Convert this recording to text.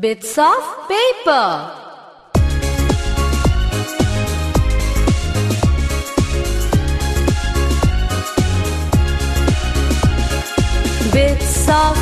Bits of paper. Bits of